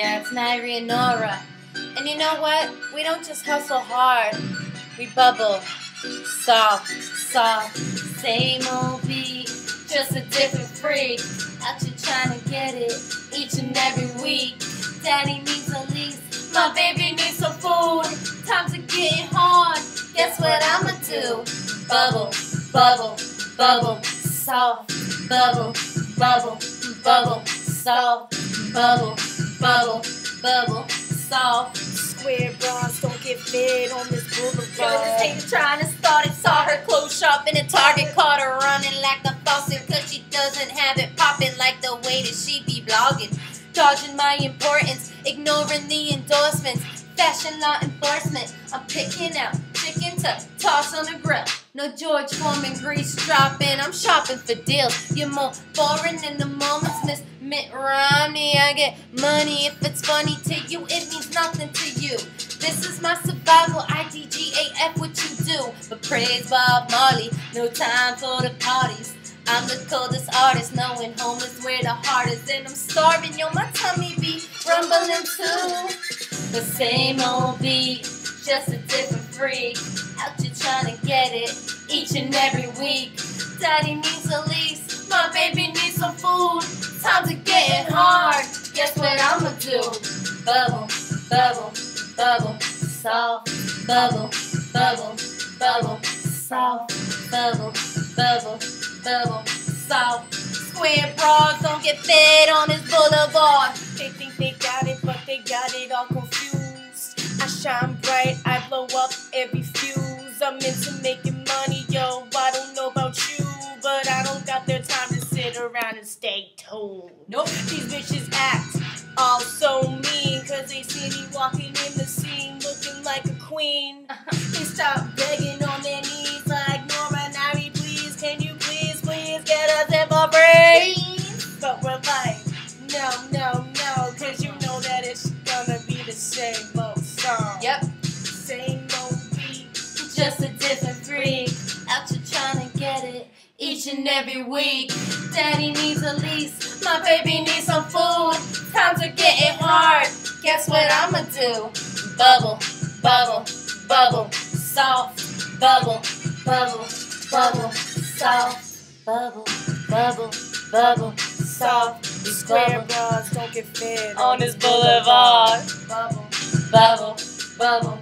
Yeah, it's Nyrie and Nora. And you know what? We don't just hustle hard. We bubble. Soft, soft, same old beat. Just a different freak. Out here trying to get it each and every week. Daddy needs a lease. My baby needs some food. Times are getting hard. Guess what I'ma do? Bubble, bubble, bubble, soft, bubble, bubble, bubble, soft, bubble, bubble, bubble, soft. Square bras don't get fed on this Yo, this boulevard. trying to start it. Saw her clothes shopping at Target. Caught her running like a faucet. Cause she doesn't have it popping like the way that she be blogging. Dodging my importance, ignoring the endorsements. Fashion law enforcement. I'm picking out chicken to toss on the grill. No George Foreman grease dropping. I'm shopping for deals. You're more boring in the moments, Miss Mitt Romney. I get money if it's funny to you. It means nothing to you. This is my survival. IDGAF, what you do. But praise Bob Marley. No time for the parties. I'm the coldest artist, knowing home is where the heart is. And I'm starving, yo, my tummy be rumbling too. The same old beat, just a different freak. Out here trying to get it each and every week. Daddy needs a lease, my baby needs some food. Times are getting hard. Guess what I'ma do? Bubble, bubble, bubble, soft, bubble, bubble, bubble, soft, bubble, bubble, bubble, soft. Square bras don't get fed on this boulevard. They think they got it, but they got it all confused. I shine bright, and stay tuned. Nope. These bitches act all so mean, cause they see me walking in the scene looking like a queen. They stop begging on their knees like Nora Nyrie, please, can you please, please get us in for free? But we're like, no, no, no, cause you know that it's gonna be the same each and every week. Daddy needs a lease, my baby needs some food. Times are getting hard. Guess what I'ma do? Bubble, bubble, bubble, soft, bubble, bubble, bubble, soft, bubble, bubble, bubble, soft. The square bras don't get fed On this boulevard, Bubble. bubble, bubble.